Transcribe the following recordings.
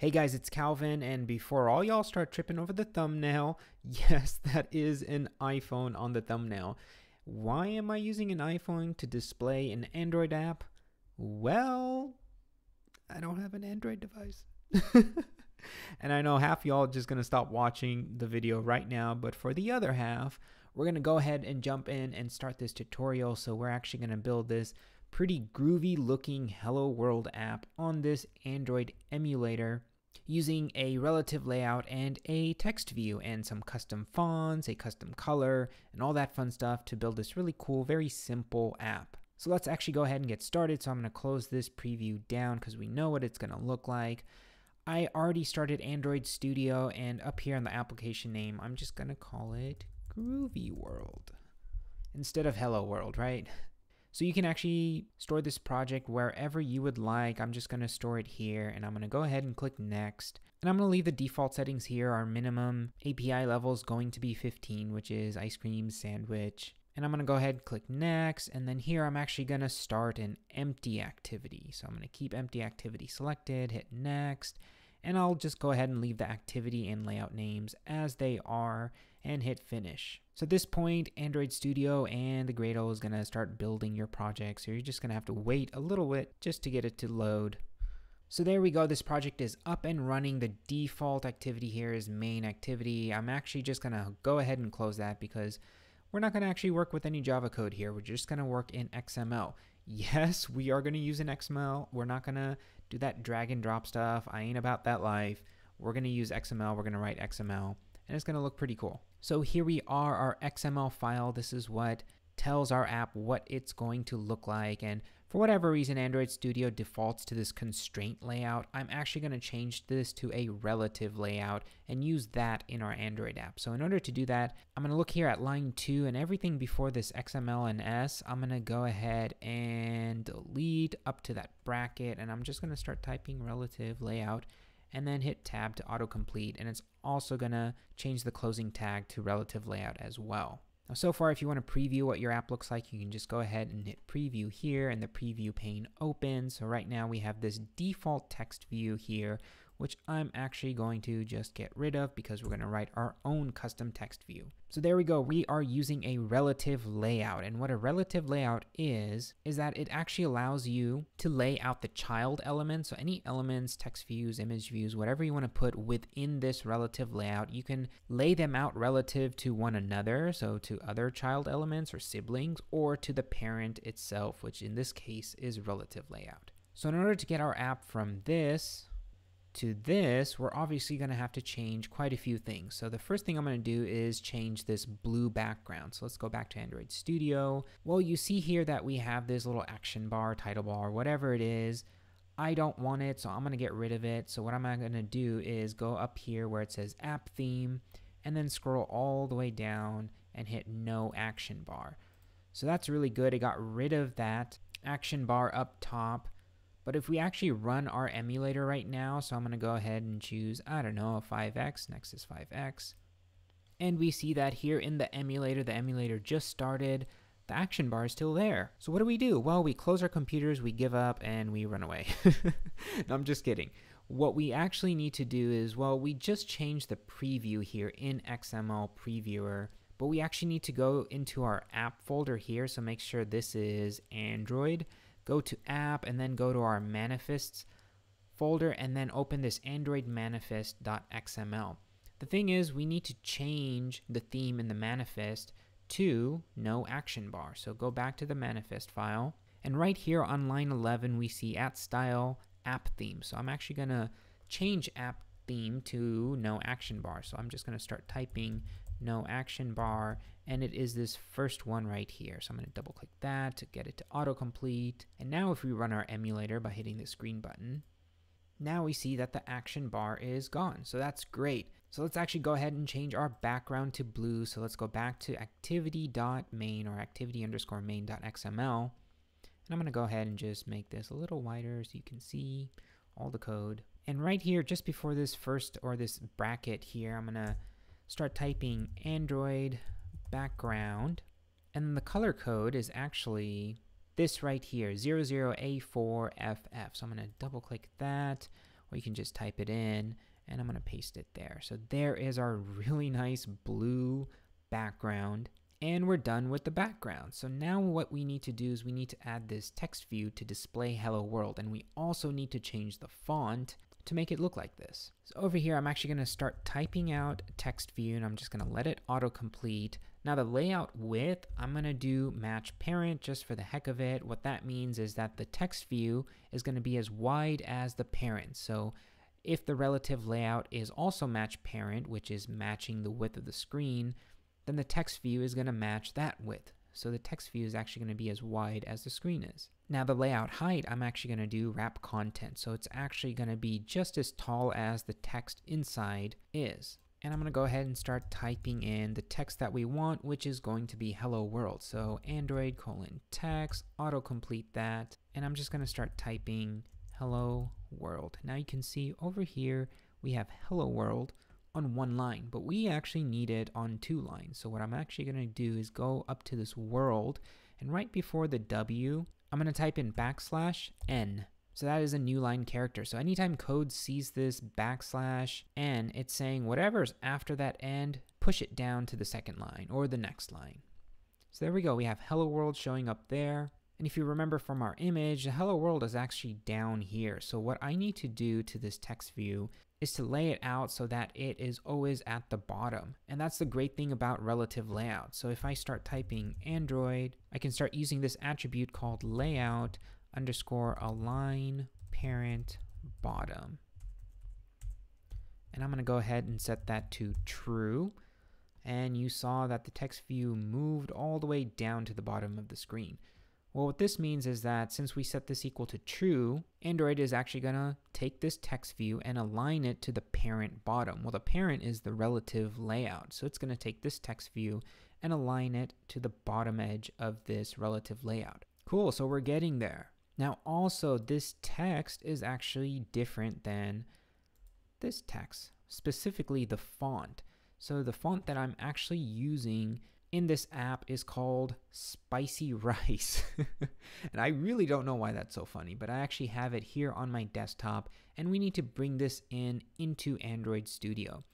Hey guys, it's Calvin, and before all y'all start tripping over the thumbnail, yes, that is an iPhone on the thumbnail. Why am I using an iPhone to display an Android app? Well, I don't have an Android device. and I know half y'all just gonna stop watching the video right now, but for the other half, we're gonna go ahead and jump in and start this tutorial. So we're actually gonna build this pretty groovy looking Hello World app on this Android emulator using a relative layout and a text view and some custom fonts, a custom color, and all that fun stuff to build this really cool, very simple app. So let's actually go ahead and get started. So I'm going to close this preview down because we know what it's going to look like. I already started Android Studio and up here in the application name, I'm just going to call it Groovy World instead of Hello World, right? So you can actually store this project wherever you would like. I'm just going to store it here and I'm going to go ahead and click next. And I'm to leave the default settings here. Our minimum API level is going to be 15, which is ice cream sandwich. And I'm going to go ahead and click next. And then here I'm actually going to start an empty activity. So I'm going to keep empty activity selected, hit next. And I'll just go ahead and leave the activity and layout names as they are and hit finish. So at this point, Android Studio and the Gradle is going to start building your project. So you're just going to have to wait a little bit just to get it to load. So there we go. This project is up and running. The default activity here is main activity. I'm actually just going to go ahead and close that because we're not going to actually work with any Java code here. We're just going to work in XML. Yes, we are going to use an XML. We're not going to do that drag and drop stuff. I ain't about that life. We're going to use XML. We're going to write XML and it's going to look pretty cool. So here we are, our XML file. This is what tells our app what it's going to look like. And for whatever reason, Android Studio defaults to this constraint layout. I'm actually going to change this to a relative layout and use that in our Android app. So in order to do that, I'm going to look here at line 2 and everything before this XML and S, I'm going to go ahead and delete up to that bracket and I'm just going to start typing relative layout and then hit tab to autocomplete and it's also to change the closing tag to relative layout as well. Now so far if you want to preview what your app looks like you can just go ahead and hit preview here and the preview pane opens. So right now we have this default text view here which I'm actually going to just get rid of because we're going to write our own custom text view. So there we go. We are using a relative layout. And what a relative layout is, is that it actually allows you to lay out the child elements. So any elements, text views, image views, whatever you want to put within this relative layout, you can lay them out relative to one another. So to other child elements or siblings or to the parent itself, which in this case is relative layout. So in order to get our app from this to this, we're obviously going to have to change quite a few things. So the first thing I'm going to do is change this blue background. So let's go back to Android Studio. Well, you see here that we have this little action bar, title bar, whatever it is. I don't want it, so I'm going to get rid of it. So what I'm going to do is go up here where it says app theme and then scroll all the way down and hit no action bar. So that's really good. It got rid of that action bar up top but if we actually run our emulator right now, so I'm going to go ahead and choose, I don't know, a 5x, Nexus 5x. And we see that here in the emulator, the emulator just started, the action bar is still there. So what do we do? Well, we close our computers, we give up, and we run away. no, I'm just kidding. What we actually need to do is, well, we just changed the preview here in XML Previewer, but we actually need to go into our app folder here, so make sure this is Android go to app and then go to our manifests folder and then open this android manifest.xml. The thing is we need to change the theme in the manifest to no action bar. So go back to the manifest file and right here on line 11 we see at style app theme. So I'm actually going to change app theme to no action bar. So I'm just going to start typing no action bar, and it is this first one right here. So I'm going to double click that to get it to autocomplete. And now if we run our emulator by hitting this green button, now we see that the action bar is gone. So that's great. So let's actually go ahead and change our background to blue. So let's go back to activity.main or activity underscore main.xml. And I'm going to go ahead and just make this a little wider so you can see all the code. And right here, just before this first or this bracket here, I'm going to start typing Android background, and the color code is actually this right here, 00A4FF. So I'm going to double click that. or you can just type it in and I'm going to paste it there. So there is our really nice blue background and we're done with the background. So now what we need to do is we need to add this text view to display hello world and we also need to change the font to make it look like this. So over here I'm actually going to start typing out text view and I'm just going to let it autocomplete. Now the layout width, I'm going to do match parent just for the heck of it. What that means is that the text view is going to be as wide as the parent. So if the relative layout is also match parent, which is matching the width of the screen, then the text view is going to match that width. So the text view is actually going to be as wide as the screen is. Now the layout height, I'm actually going to do wrap content. So it's actually going to be just as tall as the text inside is. And I'm going to go ahead and start typing in the text that we want, which is going to be hello world. So Android colon text, autocomplete that. And I'm just going to start typing hello world. Now you can see over here, we have hello world on one line, but we actually need it on two lines. So what I'm actually going to do is go up to this world and right before the W, I'm going to type in backslash N. So that is a new line character. So anytime code sees this backslash N, it's saying whatever's after that end, push it down to the second line or the next line. So there we go. We have hello world showing up there. And if you remember from our image, the hello world is actually down here. So what I need to do to this text view is to lay it out so that it is always at the bottom. And that's the great thing about relative layout. So if I start typing Android, I can start using this attribute called layout underscore align parent bottom. And I'm going to go ahead and set that to true. And you saw that the text view moved all the way down to the bottom of the screen. Well, what this means is that since we set this equal to true, Android is actually going to take this text view and align it to the parent bottom. Well, the parent is the relative layout. So it's going to take this text view and align it to the bottom edge of this relative layout. Cool, so we're getting there. Now also, this text is actually different than this text, specifically the font. So the font that I'm actually using in this app is called Spicy Rice. and I really don't know why that's so funny, but I actually have it here on my desktop and we need to bring this in into Android Studio.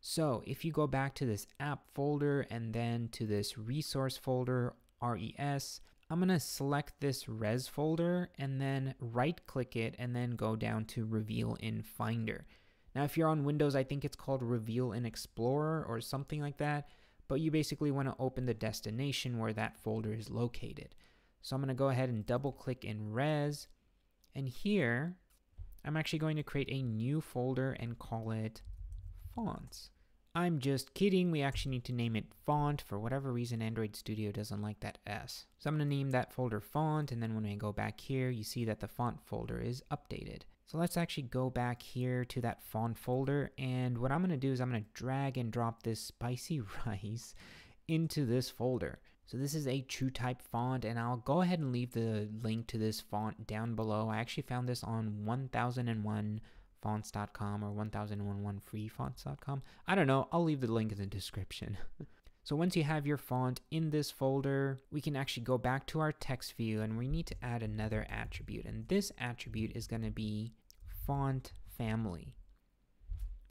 So if you go back to this app folder and then to this resource folder, RES, I'm to select this res folder and then right click it and then go down to reveal in Finder. Now, if you're on Windows, I think it's called reveal in Explorer or something like that but you basically want to open the destination where that folder is located. So I'm going to go ahead and double click in res and here I'm actually going to create a new folder and call it fonts. I'm just kidding, we actually need to name it font. For whatever reason, Android Studio doesn't like that S. So I'm going to name that folder font, and then when I go back here, you see that the font folder is updated. So let's actually go back here to that font folder and what I'm going to do is I'm going to drag and drop this spicy rice into this folder. So this is a true type font and I'll go ahead and leave the link to this font down below. I actually found this on 1001fonts.com or 1001freefonts.com. I don't know, I'll leave the link in the description. So once you have your font in this folder, we can actually go back to our text view and we need to add another attribute. And this attribute is going to be font family.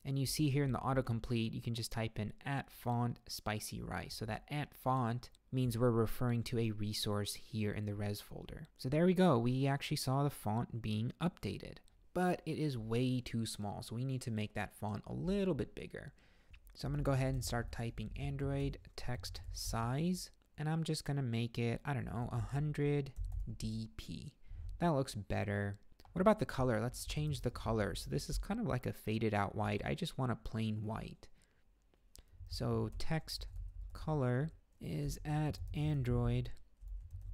And you see here in the autocomplete, you can just type in at font spicy rice. So that at font means we're referring to a resource here in the res folder. So there we go. We actually saw the font being updated, but it is way too small. So we need to make that font a little bit bigger. So I'm going to go ahead and start typing Android text size. And I'm just going to make it, I don't know, 100 dp. That looks better. What about the color? Let's change the color. So this is kind of like a faded out white. I just want a plain white. So text color is at Android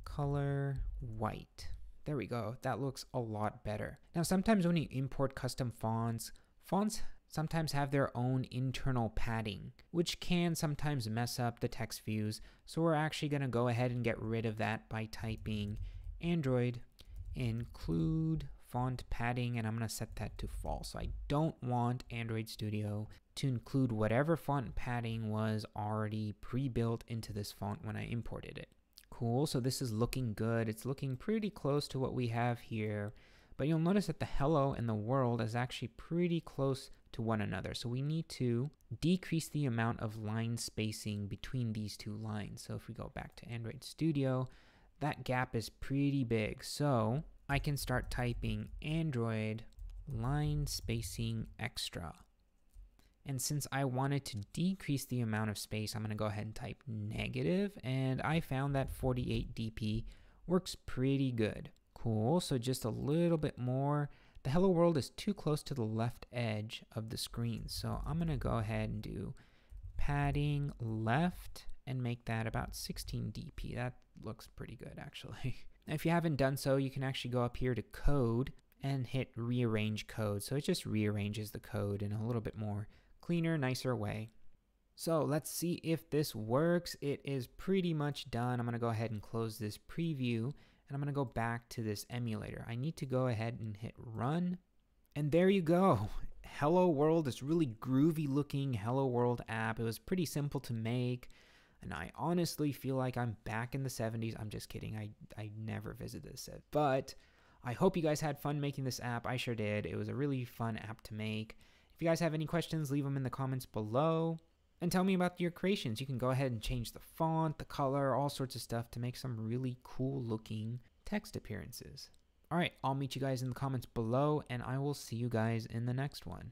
color white. There we go. That looks a lot better. Now, sometimes when you import custom fonts, fonts sometimes have their own internal padding, which can sometimes mess up the text views. So we're actually going to go ahead and get rid of that by typing Android include font padding and I'm going to set that to false. So I don't want Android Studio to include whatever font padding was already pre-built into this font when I imported it. Cool, so this is looking good. It's looking pretty close to what we have here. But you'll notice that the hello and the world is actually pretty close to one another. So we need to decrease the amount of line spacing between these two lines. So if we go back to Android Studio, that gap is pretty big. So I can start typing Android line spacing extra. And since I wanted to decrease the amount of space, I'm going to go ahead and type negative, and I found that 48 dp works pretty good. Cool, so just a little bit more. The hello world is too close to the left edge of the screen, so I'm going to go ahead and do padding left and make that about 16 dp. That looks pretty good actually. if you haven't done so, you can actually go up here to code and hit rearrange code. So it just rearranges the code in a little bit more cleaner, nicer way. So let's see if this works. It is pretty much done. I'm gonna go ahead and close this preview and I'm gonna go back to this emulator. I need to go ahead and hit run. And there you go. Hello World, this really groovy looking Hello World app. It was pretty simple to make. And I honestly feel like I'm back in the 70s. I'm just kidding. I, I never visited this set. But I hope you guys had fun making this app. I sure did. It was a really fun app to make. If you guys have any questions, leave them in the comments below. And tell me about your creations. You can go ahead and change the font, the color, all sorts of stuff to make some really cool looking text appearances. Alright, I'll meet you guys in the comments below, and I will see you guys in the next one.